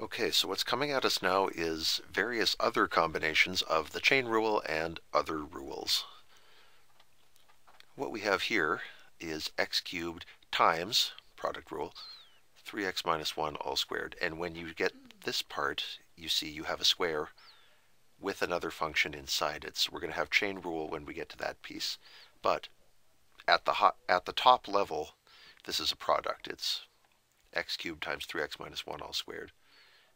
Okay, so what's coming at us now is various other combinations of the chain rule and other rules. What we have here is x cubed times, product rule, 3x minus 1 all squared. And when you get this part, you see you have a square with another function inside it. So we're going to have chain rule when we get to that piece. But at the, at the top level, this is a product. It's x cubed times 3x minus 1 all squared.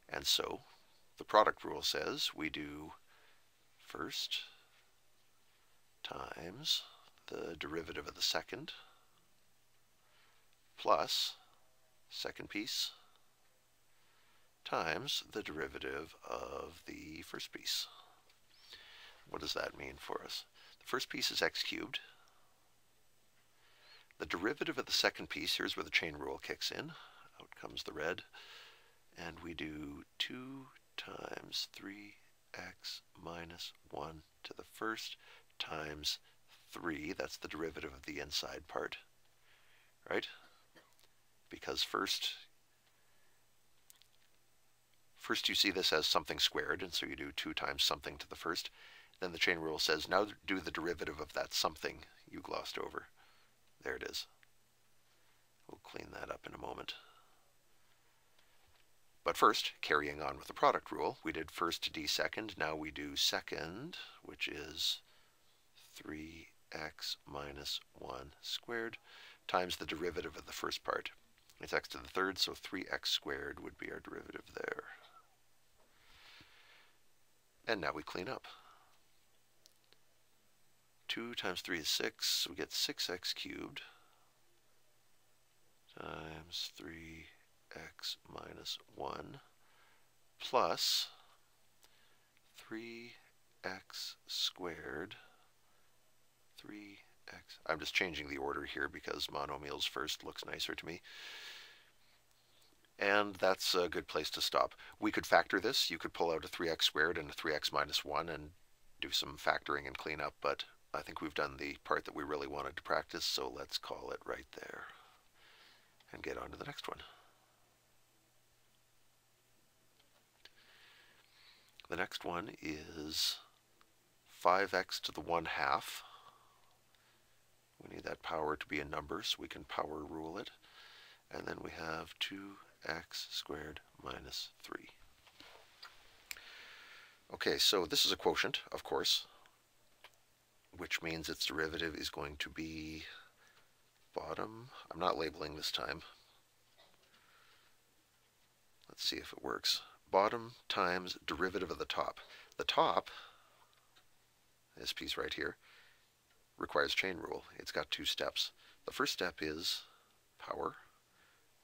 And so the product rule says we do first times the derivative of the second plus second piece times the derivative of the first piece. What does that mean for us? The first piece is x cubed. The derivative of the second piece, here's where the chain rule kicks in. Out comes the red and we do 2 times 3x minus 1 to the first times 3, that's the derivative of the inside part, right? Because first, first you see this as something squared, and so you do 2 times something to the first. Then the chain rule says, now do the derivative of that something you glossed over. There it is. We'll clean that up in a moment. But first, carrying on with the product rule, we did first d second. Now we do second, which is 3x minus 1 squared times the derivative of the first part. It's x to the third, so 3x squared would be our derivative there. And now we clean up. 2 times 3 is 6, so we get 6x cubed times 3 x minus 1 plus 3x squared 3x. I'm just changing the order here because monomials first looks nicer to me. And that's a good place to stop. We could factor this. You could pull out a 3x squared and a 3x minus 1 and do some factoring and cleanup, but I think we've done the part that we really wanted to practice, so let's call it right there and get on to the next one. The next one is 5x to the 1 half. We need that power to be a number, so we can power rule it. And then we have 2x squared minus 3. Okay, so this is a quotient, of course, which means its derivative is going to be bottom. I'm not labeling this time. Let's see if it works bottom times derivative of the top. The top, this piece right here, requires chain rule. It's got two steps. The first step is power,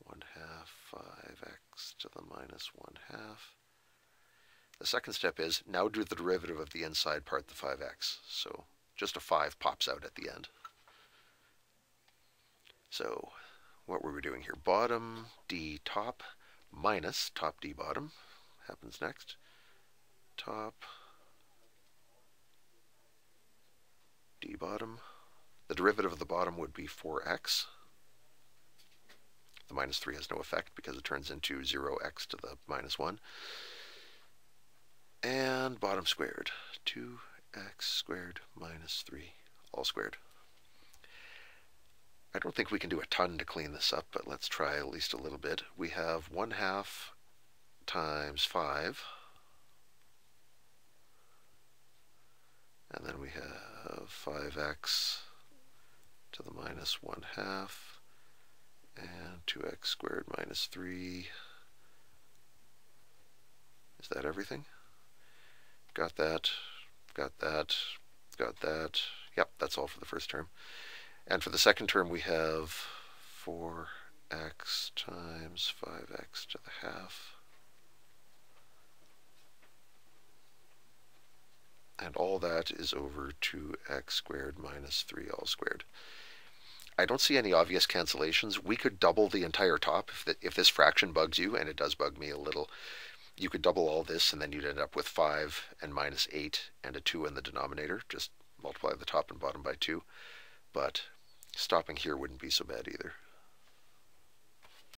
1 half 5x to the minus 1 half. The second step is now do the derivative of the inside part, the 5x. So just a 5 pops out at the end. So what were we doing here? Bottom d top minus top d bottom happens next. Top, d bottom. The derivative of the bottom would be 4x. The minus 3 has no effect because it turns into 0x to the minus 1. And bottom squared, 2x squared minus 3, all squared. I don't think we can do a ton to clean this up, but let's try at least a little bit. We have 1 half times 5. And then we have 5x to the minus 1 half and 2x squared minus 3. Is that everything? Got that, got that, got that. Yep, that's all for the first term. And for the second term we have 4x times 5x to the half and all that is over 2x squared minus 3 all squared. I don't see any obvious cancellations. We could double the entire top if, the, if this fraction bugs you, and it does bug me a little. You could double all this, and then you'd end up with 5 and minus 8 and a 2 in the denominator. Just multiply the top and bottom by 2. But stopping here wouldn't be so bad either.